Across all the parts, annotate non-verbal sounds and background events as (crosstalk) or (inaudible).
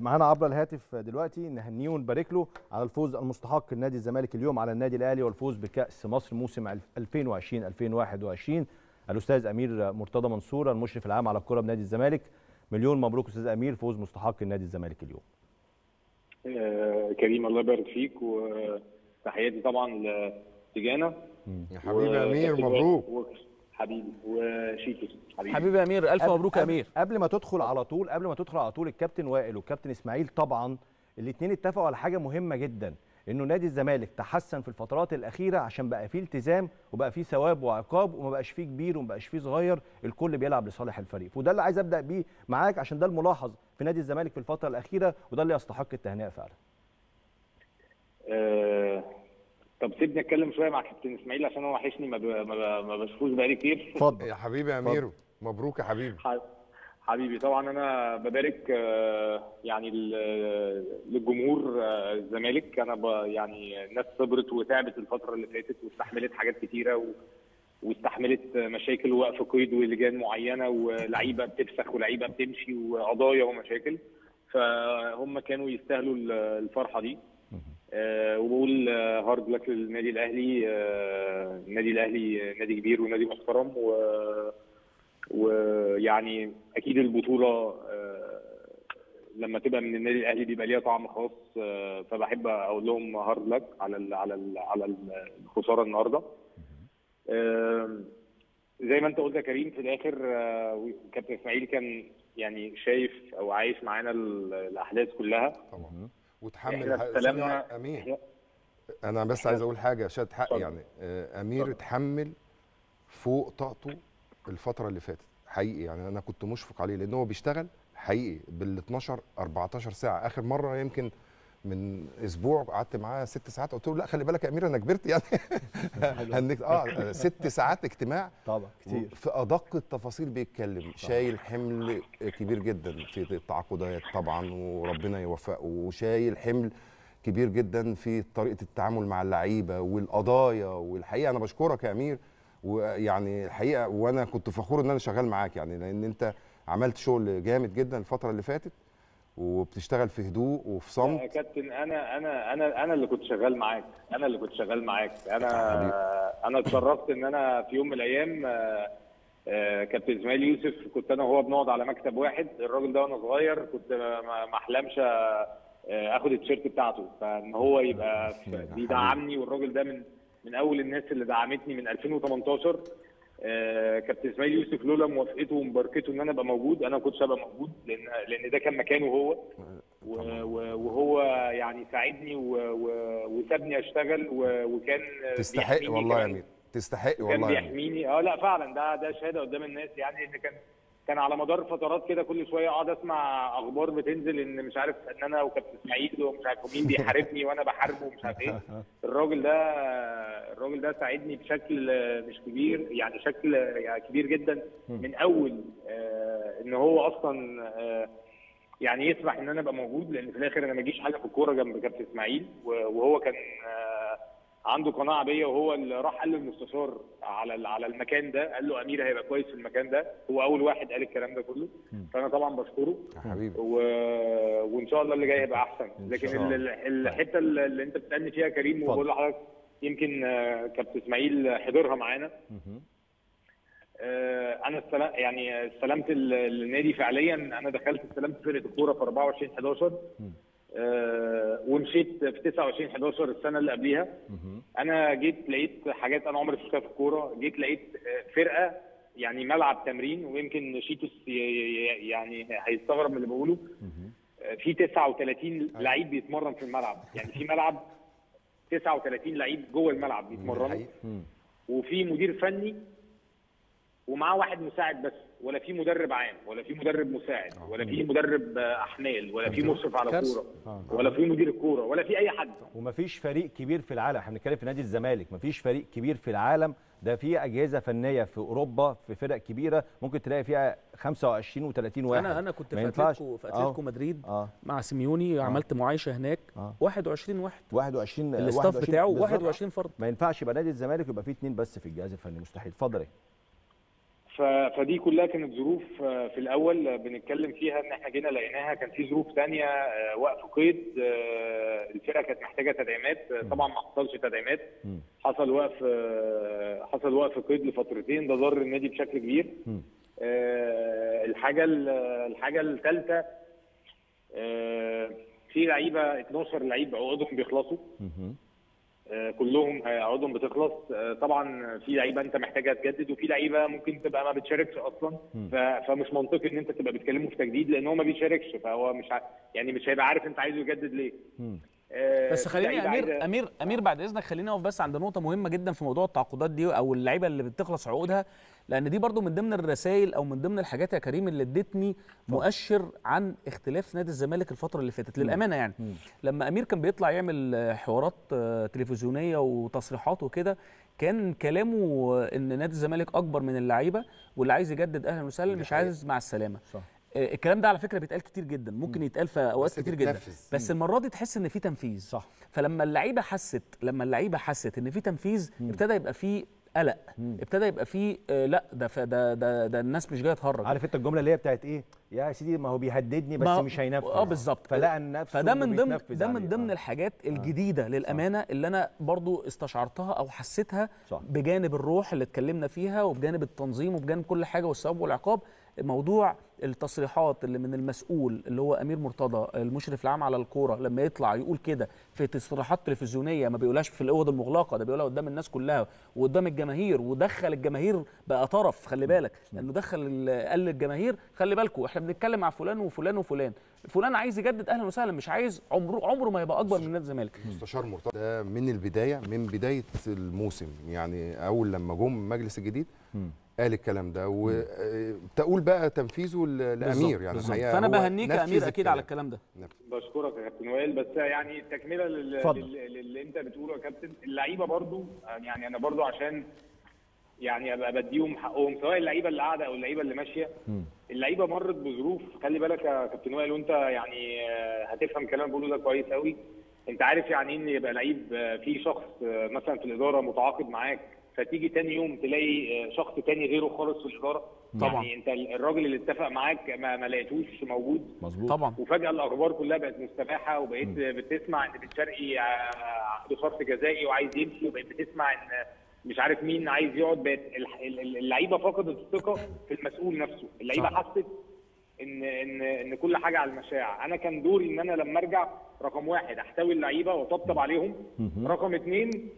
معانا عبر الهاتف دلوقتي نهنيه ونبارك له على الفوز المستحق لنادي الزمالك اليوم على النادي الأهلي والفوز بكأس مصر موسم 2020 2021 الأستاذ أمير مرتضى منصور المشرف العام على الكرة بنادي الزمالك. مليون مبروك أستاذ أمير فوز مستحق لنادي الزمالك اليوم. آه، كريم الله يبارك فيك وتحياتي طبعا لتجانا. يا حبيبي يا امير مبروك. حبيبي وشيتوس حبيبي. حبيبي أمير ألف مبروك يا قبل- أمير. قبل ما تدخل على طول قبل ما تدخل على طول الكابتن وائل والكابتن إسماعيل طبعا الاثنين اتفقوا على حاجة مهمة جدا إنه نادي الزمالك تحسن في الفترات الأخيرة عشان بقى فيه التزام وبقى فيه ثواب وعقاب وما بقاش فيه كبير وما بقاش فيه صغير الكل بيلعب لصالح الفريق. وده اللي عايز أبدأ بيه معاك عشان ده الملاحظ في نادي الزمالك في الفترة الأخيرة وده اللي يستحق التهنئة فعلا. آه، طب سيبني اتكلم شوية مع كابتن إسماعيل عشان هو وحشني ما, ب... ما, ب... ما بشوفوش بقالي كتير. اتفضل. يا حبيبي يا أمير مبروك يا حبيبي. حبيبي طبعا أنا ببارك آه، يعني للجمهور آه، الزمالك. أنا ب... يعني الناس صبرت وتعبت الفترة اللي فاتت واستحملت حاجات كتيرة و... واستحملت مشاكل ووقف قيد ولجان معينة ولعيبة بتفسخ ولعيبة بتمشي وقضايا ومشاكل. فهم كانوا يستاهلوا ال- الفرحة دي. آه، وبقول hard luck للنادي الأهلي. آه، النادي الأهلي نادي كبير ونادي محترم ويعني أكيد البطولة آه، لما تبقى من النادي الأهلي بيبقى ليها طعم خاص. آه، فبحب أقول لهم hard luck على ال على ال على الخسارة النهارده. زي ما أنت قلت يا كريم في الآخر آه، كابتن إسماعيل كان يعني شايف أو عايش معانا ال- الأحداث كلها. طبعا. وتحمل استلمنا أمير أنا بس عايز أقول حاجة شاد حق. يعني آه، أمير. اتحمل فوق طاقته الفترة اللي فاتت حقيقي يعني أنا كنت مشفق عليه لأن هو بيشتغل حقيقي بال 12 14 ساعة آخر مرة يمكن من أسبوع قعدت معاه ست ساعات قلت له لا خلي بالك يا امير أنا كبرت يعني. (laughs) هنك آه ست ساعات اجتماع. طبعا كتير. في أدق التفاصيل بيتكلم. شايل حمل كبير جدا في التعاقدات طبعا وربنا يوفقه. وشايل حمل كبير جدا في طريقة التعامل مع اللعيبة والقضايا. والحقيقة أنا بشكرك يا أمير. ويعني الحقيقة وأنا كنت فخور إن أنا شغال معاك يعني لأن أنت عملت شغل جامد جدا الفترة اللي فاتت. وبتشتغل في هدوء وفي يا صمت. كابتن أنا أنا أنا أنا اللي كنت شغال معاك أنا اللي كنت شغال معاك. أنا. أنا اتشرفت إن أنا في يوم من الأيام آه، آه، كابتن إسماعيل يوسف كنت أنا وهو بنقعد على مكتب واحد. الراجل ده وأنا صغير كنت ما أحلمش آه، آخد التيشيرت بتاعته. فإن هو يبقى بيدعمني والراجل ده من من أول الناس اللي دعمتني من 2018 آه، كابتن إسماعيل يوسف لولا موافقته ومباركته إن أنا أبقى موجود أنا ما كنتش هبقى موجود لأن لأن ده كان مكانه هو. و- وهو يعني ساعدني وسابني أشتغل وكان تستحق والله يا. أمير. تستحق كان والله أمير. بيحميني. آه لا فعلا ده ده شهادة قدام الناس يعني إن كان كان على مدار فترات كده كل شوية أقعد أسمع أخبار بتنزل إن مش عارف إن أنا وكابتن اسماعيل ومش عارف مين بيحاربني وأنا بحاربه ومش عارف إيه. (laughs) الراجل ده الراجل ده ساعدني بشكل مش كبير يعني شكل يعني كبير جدا من أول آه، إن هو أصلا آه، يعني يسمح إن أنا أبقى موجود لأن في الآخر أنا ما أجيش حاجة في الكورة جنب كابتن إسماعيل وهو كان آه، عنده قناعة بيا وهو اللي راح قال للمستشار على على المكان ده قال له أمير هيبقى كويس في المكان ده. هو أول واحد قال الكلام ده كله. فأنا طبعا بشكره. حبيبي. و... وإن شاء الله اللي جاي هيبقى أحسن. لكن الحتة اللي أنت بتسالني فيها كريم. وبقول لحضرتك يمكن آه، كابتن إسماعيل حضرها معانا. آه، أنا استلم يعني استلمت ال- النادي فعليا. أنا دخلت استلمت فرقة الكورة في 24 11 آه، ومشيت في 29 11 السنة اللي قبليها. أنا جيت لقيت حاجات أنا عمري ما شفتها في الكورة. جيت لقيت آه، فرقة يعني ملعب تمرين ويمكن شيتوس يعني هيستغرب من اللي بقوله. آه، في 39 لعيب بيتمرن في الملعب. يعني في ملعب 39 لعيب جوه الملعب بيتمرنوا. وفي مدير فني ومعاه واحد مساعد بس. ولا في مدرب عام ولا في مدرب مساعد ولا في مدرب آه، أحمال ولا في مشرف على. الكوره آه. ولا في مدير الكورة ولا في أي حد ومفيش فريق كبير في العالم إحنا بنتكلم في نادي الزمالك مفيش فريق كبير في العالم ده في أجهزة فنية في أوروبا في فرق كبيرة ممكن تلاقي فيها 25 و30 واحد أنا أنا كنت في. اتلتيكو في آه. أتلتيكو مدريد آه مع سيميوني عملت معايشة هناك آه. 21 واحد 21 الاستاف 21 بتاعه بالظبط. 21 فرد ما ينفعش يبقى نادي الزمالك يبقى فيه اثنين بس في الجهاز الفني مستحيل اتفضل إيه. فدي كلها كانت ظروف آه، في الأول آه، بنتكلم فيها إن إحنا جينا لقيناها كان في ظروف ثانية وقف قيد آه، الفرقة كانت محتاجة تدعيمات آه، طبعا ما حصلش تدعيمات. حصل وقف آه، حصل وقف قيد لفترتين ده ضر النادي بشكل كبير. آه، الحاجة ال- الحاجة الثالثه في لعيبة 12 لعيب عقودهم بيخلصوا. آه، كلهم آه، عقودهم بتخلص. آه، طبعا في لعيبة أنت محتاجها تجدد وفي لعيبة ممكن تبقى ما بتشاركش أصلا. فمش منطقي إن أنت تبقى بتكلمه في تجديد لأن هو ما بيشاركش. فهو مش ع... يعني مش هيبقى عارف أنت عايزه يجدد ليه. آه، بس خليني أمير عايزة- أمير أمير بعد إذنك خليني أقف بس عند نقطة مهمة جدا في موضوع التعاقدات دي أو اللعيبة اللي بتخلص عقودها. لأن دي برضو من ضمن الرسائل أو من ضمن الحاجات يا كريم اللي ادتني مؤشر عن اختلاف نادي الزمالك الفترة اللي فاتت للأمانة يعني. مم. لما أمير كان بيطلع يعمل حوارات آه، تلفزيونية وتصريحات وكده كان كلامه إن نادي الزمالك أكبر من اللعيبة واللي عايز يجدد أهلا وسهلا مش. عايز مع السلامة. صح. آه، الكلام ده على فكرة بيتقال كتير جدا ممكن يتقال في أوقات كتير جدا. بس المرة دي تحس إن في تنفيذ. صح. فلما اللعيبة حست لما اللعيبة حست إن في تنفيذ ابتدى يبقى في قلق. ابتدى يبقى في آه لأ ده ده ده, ده الناس مش جاية تهرج. عارف انت الجملة اللي هي بتاعت إيه؟ يا سيدي ما هو بيهددني بس ما- مش هينفذ. آه بالظبط. فلقى نفسه فده من ضمن ده من. ضمن آه. الحاجات الجديدة للأمانة اللي أنا برضو استشعرتها أو حسيتها صح. بجانب الروح اللي اتكلمنا فيها وبجانب التنظيم وبجانب كل حاجة والثواب والعقاب. موضوع التصريحات اللي من المسؤول اللي هو أمير مرتضى المشرف العام على الكورة لما يطلع يقول كده في تصريحات تلفزيونية ما بيقولهاش في الأوض المغلقة ده بيقولها قدام الناس كلها وقدام الجماهير ودخل الجماهير بقى طرف خلي بالك لأنه دخل ال- قال للجماهير خلي بالكم إحنا بنتكلم مع فلان وفلان وفلان فلان عايز يجدد أهلا وسهلا مش عايز عمره عمره ما يبقى أكبر من نادي الزمالك. مستشار مرتضى ده من البداية من بداية الموسم يعني أول لما جم المجلس الجديد. قال الكلام ده وتقول بقى تنفيذه لأمير يعني بالظبط. الحقيقة فأنا بهنيك يا أمير أكيد على الكلام. الكلام ده. بشكرك يا كابتن وائل بس يعني تكملة لل- اتفضل. لل- للي أنت بتقوله يا كابتن اللعيبة برضو يعني أنا برضو عشان يعني أبقى بديهم حقهم سواء اللعيبة اللي قاعدة أو اللعيبة اللي ماشية. اللعيبة مرت بظروف خلي بالك يا كابتن وائل وأنت يعني آه، هتفهم الكلام اللي بقوله ده كويس قوي أنت عارف يعني إيه إن يبقى لعيب آه، في شخص آه، مثلا في الإدارة متعاقد معاك فتيجي تاني يوم تلاقي آه، شخص تاني غيره خالص في الإدارة. طبعا. يعني انت الراجل اللي اتفق معاك ما, ما لقيتوش موجود. مظبوط. طبعا. وفجأة الأخبار كلها بقت مستباحة وبقيت بتسمع إن بن شرقي آه، عنده شرط جزائي وعايز يمشي وبقيت بتسمع إن مش عارف مين عايز يقعد. بقت الح- ال- ال- اللعيبة فقدت الثقة في المسؤول نفسه. اللعيبة. حست إن إن إن كل حاجة على المشاع أنا كان دوري إن أنا لما أرجع رقم واحد أحتوي اللعيبة وأطبطب عليهم. رقم اثنين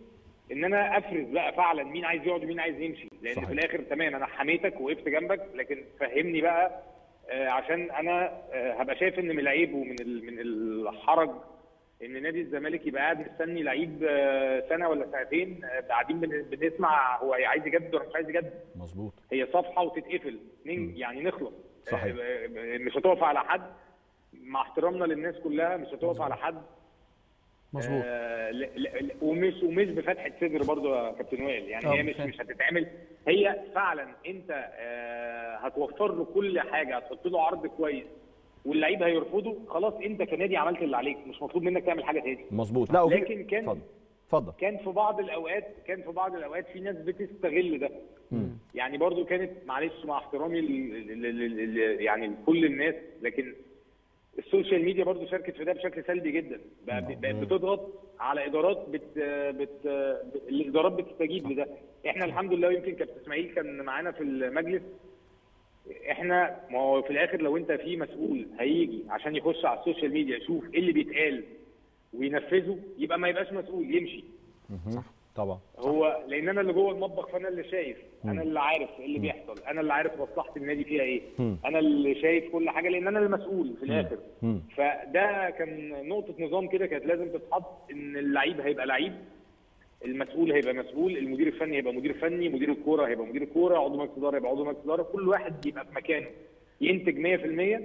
إن أنا أفرز بقى فعلا مين عايز يقعد ومين عايز يمشي. لأن صحيح. في الآخر تمام أنا حميتك وقفت جنبك لكن فهمني بقى آه، عشان أنا آه، هبقى شايف إن من العيب ومن من الحرج إن نادي الزمالك يبقى قاعد مستني لعيب آه، سنة ولا سنتين قاعدين بن- بنسمع هو عايز يجدد ولا مش عايز يجدد. مظبوط. هي صفحة وتتقفل يعني نخلص. صحيح. مش هتقف على حد. مع احترامنا للناس كلها مش هتقف على حد. مظبوط. آه، ل- ل- ل- ومش ومش بفتحه صدر برضو يا كابتن وائل. يعني آه، هي مش. مش هتتعمل. هي فعلا أنت آه، هتوفر له كل حاجة. هتحط له عرض كويس. واللعيب هيرفضه. خلاص أنت كنادي عملت اللي عليك. مش مطلوب منك تعمل حاجة تاني. مظبوط. لا لكن كان- اتفضل. اتفضل. كان في بعض الاوقات كان في بعض الأوقات في ناس بتستغل ده. يعني برضو كانت معلش مع احترامي ل- ل- ل- ل- يعني لكل الناس لكن ال social media برضو شاركت في ده بشكل سلبي جدا. بقت بتضغط على إدارات بت بت الإدارات بتستجيب لده. إحنا الحمد لله يمكن كابتن إسماعيل كان معانا في المجلس. إحنا ما هو في الآخر لو أنت في مسؤول هيجي عشان يخش على ال social media يشوف إيه اللي بيتقال وينفذه يبقى ما يبقاش مسؤول يمشي. صح. طبعا. هو لأن أنا اللي جوه المطبخ فأنا اللي شايف أنا اللي عارف إيه اللي بيحصل أنا اللي عارف مصلحة النادي فيها إيه مم. أنا اللي شايف كل حاجة لأن أنا المسؤول في الآخر. مم. فده كان نقطة نظام كده كانت لازم تتحط إن اللعيب هيبقى لعيب المسؤول هيبقى مسؤول المدير الفني هيبقى مدير فني مدير الكورة هيبقى مدير الكوره عضو مجلس إدارة هيبقى عضو مجلس إدارة كل واحد يبقى في مكانه ينتج 100%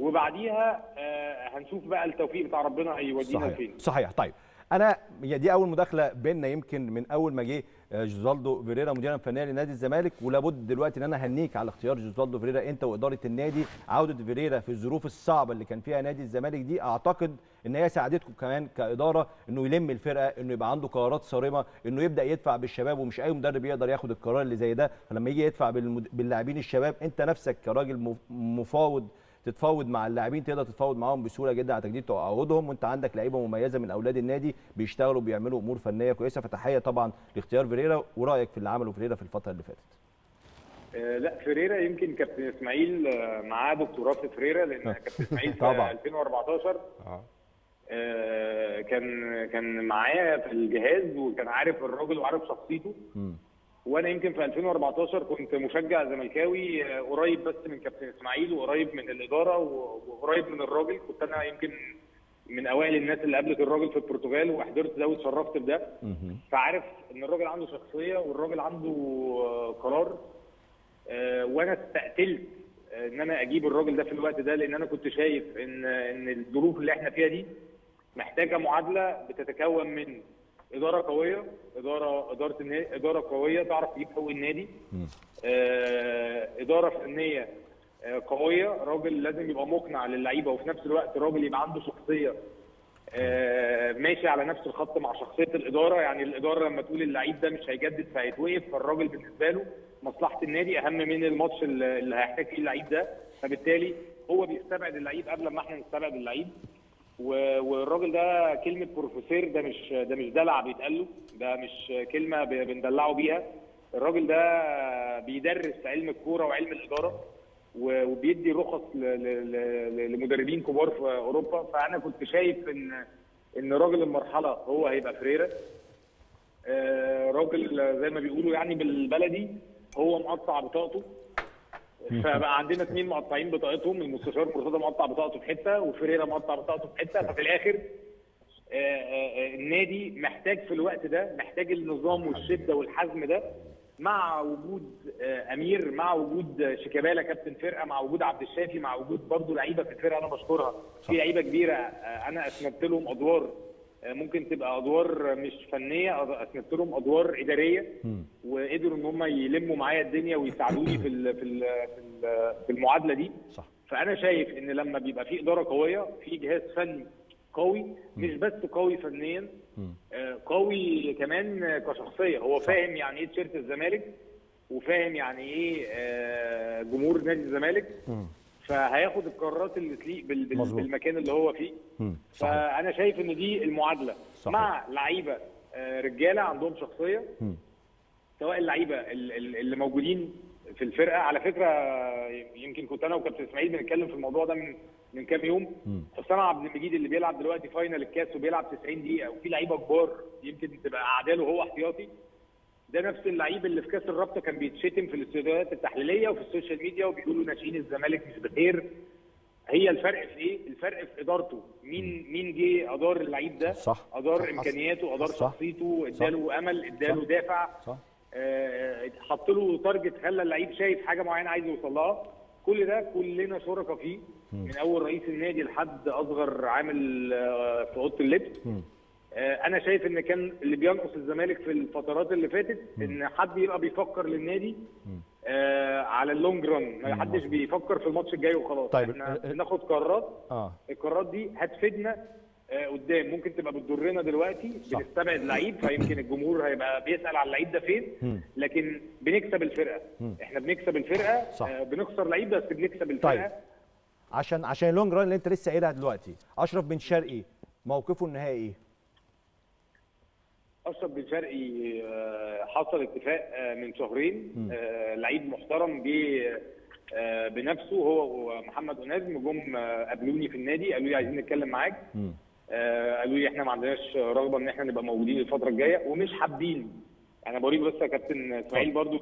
وبعديها آه هنشوف بقى التوفيق بتاع ربنا هيودينا لفين صحيح. طيب أنا دي أول مداخلة بيننا يمكن من أول ما جه آه، جوزالدو فيريرا مديرا فنيا لنادي الزمالك. ولابد دلوقتي إن أنا اهنيك على اختيار جوزالدو فيريرا أنت وإدارة النادي عودة فيريرا في الظروف الصعبة اللي كان فيها نادي الزمالك دي. أعتقد إن هي ساعدتكم كمان كإدارة إنه يلم الفرقة إنه يبقى عنده قرارات صارمة إنه يبدأ يدفع بالشباب. ومش أي مدرب يقدر ياخد القرار اللي زي ده. فلما يجي يدفع باللاعبين الشباب أنت نفسك كراجل مف- مفاوض تتفاوض مع اللاعبين تقدر تتفاوض معاهم بسهولة جدا على تجديد تعاقدهم وأنت عندك لعيبة مميزة من أولاد النادي بيشتغلوا بيعملوا أمور فنية كويسة. فتحية طبعا لاختيار فيريرا ورأيك في اللي عمله فيريرا في الفترة اللي فاتت. آه، لا فيريرا يمكن كابتن إسماعيل آه، معاه دكتوراه في فيريرا لأن (laughs) كابتن إسماعيل في طبعاً. 2014 آه. آه، كان كان معايا في الجهاز وكان عارف الراجل وعارف شخصيته. وأنا يمكن في 2014 كنت مشجع زملكاوي آه، قريب بس من كابتن إسماعيل وقريب من الإدارة وقريب من الراجل كنت أنا يمكن من أوائل الناس اللي قابلت الراجل في البرتغال وحضرت ده واتشرفت بده. فعارف إن الراجل عنده شخصية والراجل عنده آه، قرار آه، وأنا استقتلت إن أنا أجيب الراجل ده في الوقت ده لأن أنا كنت شايف إن إن الظروف اللي إحنا فيها دي محتاجة معادلة بتتكون من إدارة قوية إدارة إدارة النا- إدارة قوية تعرف تجيب حقوق النادي. آه، إدارة فنية آه، قوية. راجل لازم يبقى مقنع للعيبة وفي نفس الوقت راجل يبقى عنده شخصية آه، ماشي على نفس الخط مع شخصية الإدارة. يعني الإدارة لما تقول اللعيب ده مش هيجدد فهيتوقف فالراجل بالنسبة له مصلحة النادي أهم من الماتش اللي هيحتاج فيه اللعيب ده. فبالتالي هو بيستبعد اللعيب قبل ما إحنا نستبعد اللعيب. والراجل ده كلمة بروفيسور ده مش ده مش دلع بيتقال له ده مش كلمة بندلعه بيها. الراجل ده بيدرس علم الكورة وعلم الإدارة وبيدي رخص لمدربين كبار في أوروبا. فأنا كنت شايف ان إن راجل المرحلة هو هيبقى فريرا آه، راجل زي ما بيقولوا يعني بالبلدي هو مقطع بطاقته. فبقى عندنا اثنين مقطعين بطاقتهم المستشار مرتضى مقطع بطاقته في حتة وفريرا مقطع بطاقته في حتة ففي الآخر آه، آه، آه، النادي محتاج في الوقت ده محتاج النظام والشدة والحزم ده مع وجود أمير مع وجود شيكابالا كابتن فرقة مع وجود عبد الشافي مع وجود برضه لعيبة في الفرقة أنا بشكرها. في لعيبة كبيرة أنا اسندت لهم أدوار ممكن تبقى أدوار مش فنية اسندت لهم أدوار إدارية. وقدروا إن هم يلموا معايا الدنيا ويساعدوني في ال- في ال- في ال- في المعادلة دي صح فأنا شايف إن لما بيبقى في إدارة قوية في جهاز فني قوي مش بس قوي فنيا. آه، قوي كمان كشخصية هو فاهم يعني إيه تيشيرت الزمالك وفاهم يعني إيه آه، جمهور نادي الزمالك. فهياخد القرارات اللي تليق بال-. بالمكان اللي هو فيه مم. صحيح فأنا شايف إن دي المعادلة صحيح. مع لعيبة آه، رجالة عندهم شخصية مم. سواء اللعيبة ال- ال- اللي موجودين في الفرقة على فكرة يمكن كنت أنا وكابتن إسماعيل بنتكلم في الموضوع ده من من كام يوم. حسام عبد المجيد اللي بيلعب دلوقتي final الكاس وبيلعب 90 دقيقة وفي لعيبة كبار يمكن تبقى قاعداله هو احتياطي ده نفس اللعيب اللي في كأس الرابطة كان بيتشتم في الاستوديوهات التحليلية وفي ال social media وبيقولوا ناشئين الزمالك مش بخير. هي الفرق في إيه؟ الفرق في إدارته. مين مين جه أدار اللعيب ده؟ صح. أدار صح. إمكانياته أدار صح. شخصيته إداله أمل إداله. دافع. صح. آه، حط له تارجت خلى اللعيب شايف حاجة معينة عايز يوصل لها. كل ده كلنا شركاء فيه. من أول رئيس النادي لحد أصغر عامل آه، في أوضة اللبس. أنا شايف إن كان اللي بينقص الزمالك في الفترات اللي فاتت إن حد يبقى بيفكر للنادي آه على ال long run ما حدش بيفكر في الماتش الجاي وخلاص طيب، إحنا ال- ال- بناخد قرارات آه القرارات دي هتفيدنا آه، قدام ممكن تبقى بتضرنا دلوقتي صح. بنستبعد لعيب فيمكن الجمهور هيبقى بيسأل على اللعيب ده فين. لكن بنكسب الفرقة. إحنا بنكسب الفرقة صح. آه، بنخسر لعيب بس بنكسب الفرقة طيب. عشان عشان ال long run اللي أنت لسه قايلها دلوقتي أشرف بن شرقي موقفه النهائي؟ اشرف بن شرقي حصل اتفاق آه، من شهرين آه، لعيب محترم جه آه، بنفسه هو ومحمد انازم جم قابلوني في النادي قالوا لي عايزين نتكلم معاك. قالوا لي إحنا ما عندناش رغبة إن إحنا نبقى موجودين الفترة الجاية ومش حابين. أنا بوريك بس يا كابتن إسماعيل برضو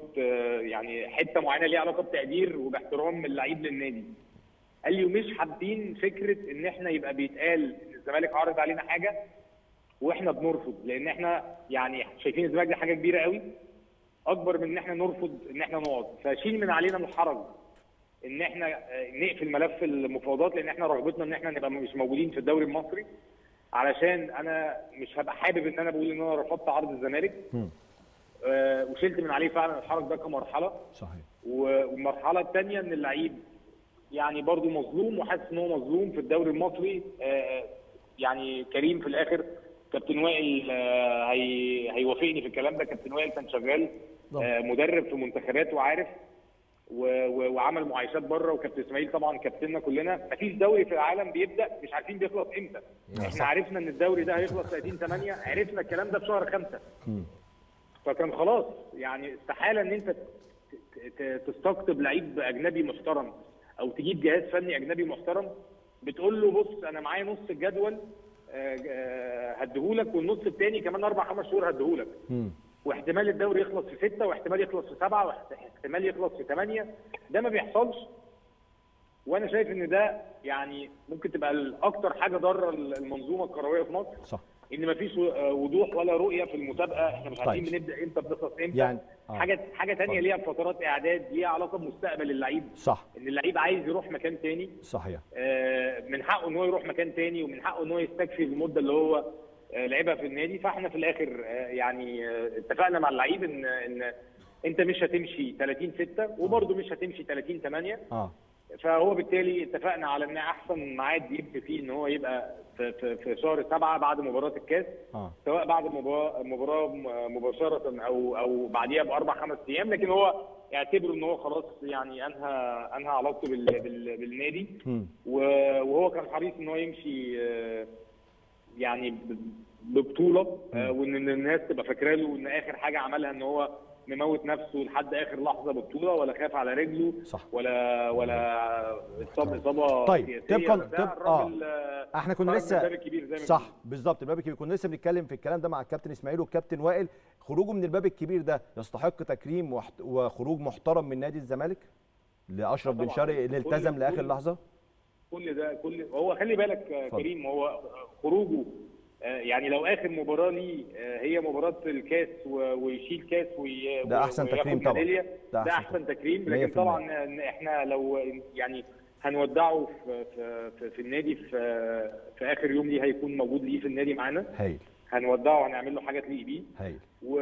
يعني حتة معينة ليها علاقة بتقدير وباحترام اللعيب للنادي. قال لي ومش حابين فكرة إن إحنا يبقى بيتقال إن الزمالك عارض علينا حاجة؟ وإحنا بنرفض لأن إحنا يعني شايفين الزمالك دي حاجة كبيرة قوي. أكبر من إن إحنا نرفض إن إحنا نقعد. فشيل من علينا الحرج إن إحنا آه، نقفل ملف المفاوضات لأن إحنا رغبتنا إن إحنا نبقى مش موجودين في الدوري المصري. علشان أنا مش هبقى حابب إن أنا بقول إن أنا رفضت عرض الزمالك. آه، وشلت من عليه فعلا الحرج ده كمرحلة. صحيح. والمرحلة الثانية إن اللعيب يعني برضو مظلوم وحاسس إن هو مظلوم في الدوري المصري. آه، يعني كريم في الآخر كابتن وائل آه، هي هيوافقني في الكلام ده. كابتن وائل كان شغال آه، مدرب في منتخبات وعارف وعمل معايشات بره. وكابتن إسماعيل طبعا كابتننا كلنا. مفيش دوري في العالم بيبدأ مش عارفين بيخلص إمتى. إحنا عرفنا إن الدوري ده هيخلص 30 8 عرفنا الكلام ده في شهر 5 فكان خلاص يعني استحالة إن أنت تستقطب لعيب أجنبي محترم أو تجيب جهاز فني أجنبي محترم. بتقول له بص أنا معايا نص الجدول هديهولك والنص الثاني كمان أربع خمس شهور هديهولك. واحتمال الدوري يخلص في ستة واحتمال يخلص في سبعة واحتمال يخلص في ثمانيه ده ما بيحصلش. وأنا شايف إن ده يعني ممكن تبقى الأكتر حاجة ضارة المنظومة الكروية في مصر. صح. إن مفيش وضوح ولا رؤية في المسابقة إحنا مش عارفين طيب. بنبدأ إمتى بنخلص إمتى. يعني- آه. حاجة حاجة ثانية. ليها فترات إعداد ليها علاقة بمستقبل اللعيب. صح. إن اللعيب عايز يروح مكان تاني. صحيح. آه، من حقه إن هو يروح مكان تاني ومن حقه إن هو يستكفي المدة اللي هو آه، لعبها في النادي. فإحنا في الآخر آه، يعني آه، اتفقنا مع اللعيب إن إن أنت مش هتمشي 30 6 وبرده مش هتمشي 30 8 آه. فهو بالتالي اتفقنا على إن أحسن ميعاد يبقى فيه إن هو يبقى في, في, في شهر سبعة بعد مباراة الكاس آه. سواء بعد المباراه مباشرة أو أو بعديها بأربع خمس أيام لكن هو اعتبره إن هو خلاص يعني انهى أنهى علاقته بال بال بالنادي. وهو كان حريص إن هو يمشي آه، يعني ببطولة آه، وإن الناس تبقى فاكره له ان آخر حاجة عملها إن هو مموت نفسه لحد آخر لحظة ببطوله ولا خاف على رجله صح. ولا ولا اتصاب إصابة طيب،. طبقاً- ده طب- الراجل آه، إحنا كنا لسه من الباب الكبير زي ما صح. بالظبط الباب الكبير كنا لسه بنتكلم في الكلام ده مع الكابتن إسماعيل والكابتن وائل خروجه من الباب الكبير ده يستحق تكريم وخروج محترم من نادي الزمالك لأشرف بن. شرقي اللي التزم لآخر لحظة كل ده كل هو خلي بالك اتفضل. كريم هو خروجه يعني لو آخر مباراة ليه آه، هي مباراة الكاس ويشيل كاس وي- ده وياخد تكريم طبعاً. ده أحسن تكريم. 100%. لكن طبعا إحنا لو يعني هنودعه في في, في, النادي في في آخر يوم ليه هيكون موجود ليه في النادي معانا. هايل. هنودعه وهنعمل له حاجة تليق بيه. هايل. و...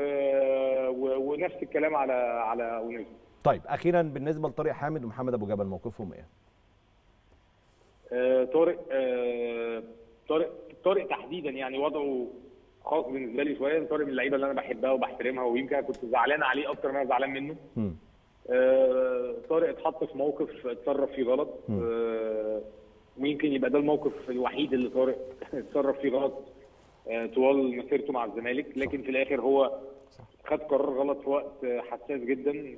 و... ونفس الكلام على على اونيزو طيب أخيرا بالنسبة لطارق حامد ومحمد أبو جبل موقفهم إيه؟ آه، طارق آه، طارق طارق تحديدا يعني وضعه خاص بالنسبة لي شوية طارق من اللعيبة اللي أنا بحبها وبحترمها ويمكن كنت زعلان عليه أكتر ما أنا زعلان منه. آه، طارق اتحط في موقف اتصرف فيه غلط. آه، ويمكن يبقى ده الموقف الوحيد اللي طارق (laughs) اتصرف فيه غلط آه، طوال مسيرته مع الزمالك. لكن في الآخر هو خد قرار غلط في وقت حساس جدا.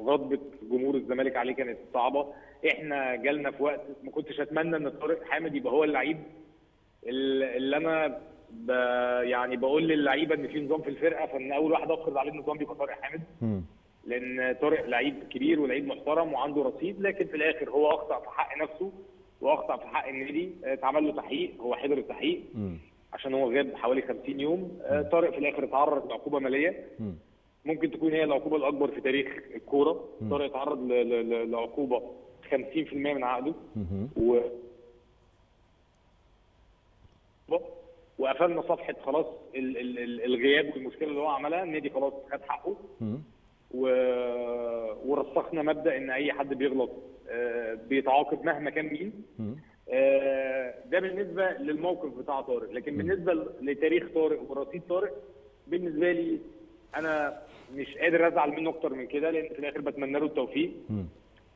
غضبة جمهور الزمالك عليه كانت صعبة. إحنا جالنا في وقت ما كنتش أتمنى إن طارق حامد يبقى هو اللعيب اللي أنا ب يعني بقول للعيبة إن في نظام في الفرقة فإن أول واحد افرض عليه النظام بيبقى طارق حامد. لأن طارق لعيب كبير ولعيب محترم وعنده رصيد لكن في الآخر هو اخطا في حق نفسه واخطا في حق النادي اتعمل له تحقيق هو حضر التحقيق. عشان هو غاب حوالي 50 يوم آه، طارق في الآخر اتعرض لعقوبة مالية مم. ممكن تكون هي العقوبة الأكبر في تاريخ الكورة طارق اتعرض لعقوبة 50% من عقده. و وقفلنا صفحة خلاص ال- ال- ال- الغياب والمشكلة اللي هو عملها. النادي خلاص خد حقه. و... ورسخنا مبدأ إن أي حد بيغلط آه، بيتعاقب مهما كان مين. آه، ده بالنسبة للموقف بتاع طارق. لكن بالنسبة لتاريخ طارق ورصيد طارق بالنسبة لي أنا مش قادر أزعل منه أكتر من كده لأن في الآخر بتمنى له التوفيق.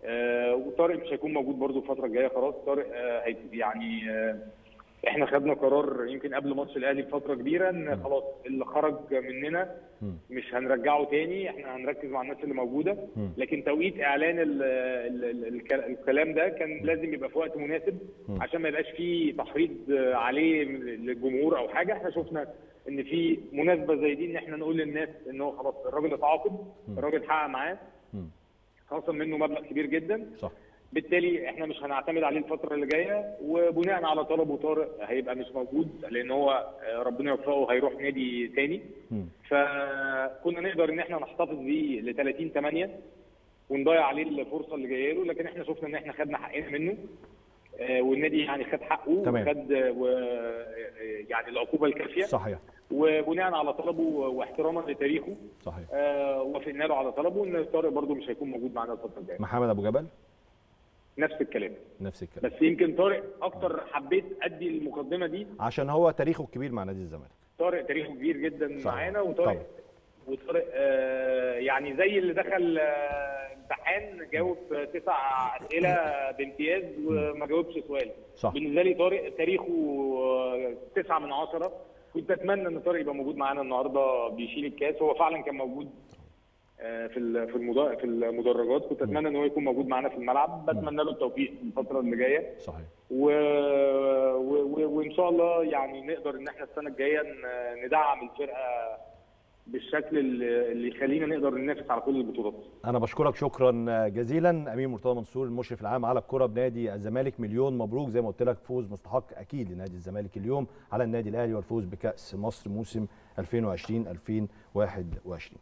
آه، وطارق مش هيكون موجود برضو الفترة الجاية خلاص. طارق يعني إحنا خدنا قرار يمكن قبل ماتش الأهلي بفترة كبيرة إن خلاص اللي خرج مننا. مش هنرجعه تاني إحنا هنركز مع الناس اللي موجودة. لكن توقيت إعلان ال ال ال الك- الكلام ده كان لازم يبقى في وقت مناسب عشان ما يبقاش فيه تحريض عليه للجمهور أو حاجة. إحنا شفنا إن في مناسبة زي دي إن إحنا نقول للناس إن هو خلاص الراجل اتعاقد الراجل حقق معاه. خصم منه مبلغ كبير جدا. صح. بالتالي إحنا مش هنعتمد عليه الفترة اللي جاية وبناء على طلبه طارق هيبقى مش موجود لأن هو آه، ربنا يوفقه هيروح نادي تاني. فكنا نقدر إن إحنا نحتفظ بيه ل 30 8 ونضيع عليه الفرصة اللي جاية له لكن إحنا شفنا إن إحنا خدنا حقنا منه آه، والنادي يعني خد حقه تمام. وخد و- آه، يعني العقوبة الكافية. صحيح. وبناء على طلبه واحتراما لتاريخه صحيح. آه، وافقنا له على طلبه إن طارق برده مش هيكون موجود معانا الفترة الجاية. محمد أبو جبل. نفس الكلام. نفس الكلام. بس يمكن طارق أكتر حبيت أدي المقدمة دي. عشان هو تاريخه كبير مع نادي الزمالك. طارق تاريخه كبير جدا. معانا وطارق. وطارق آه يعني زي اللي دخل آه امتحان جاوب تسع أسئلة بامتياز وما جاوبش سؤال. صح. بالنسبة لي طارق تاريخه آه، تسعة من عشرة. كنت أتمنى إن طارق يبقى موجود معانا النهارده بيشيل الكاس. هو فعلا كان موجود آه، في ال- في المدا- في المدرجات. كنت أتمنى إن هو يكون موجود معانا في الملعب. بتمنى له التوفيق في الفترة اللي جاية. صحيح. و... و... و... وإن شاء الله يعني نقدر إن إحنا السنة الجاية ندعم الفرقة بالشكل اللي اللي يخلينا نقدر ننافس على كل البطولات. أنا بشكرك شكرا جزيلا. امير مرتضى منصور المشرف العام على الكرة بنادي الزمالك. مليون مبروك. زي ما قلت لك فوز مستحق أكيد لنادي الزمالك اليوم على النادي الأهلي والفوز بكأس مصر موسم 2020 2021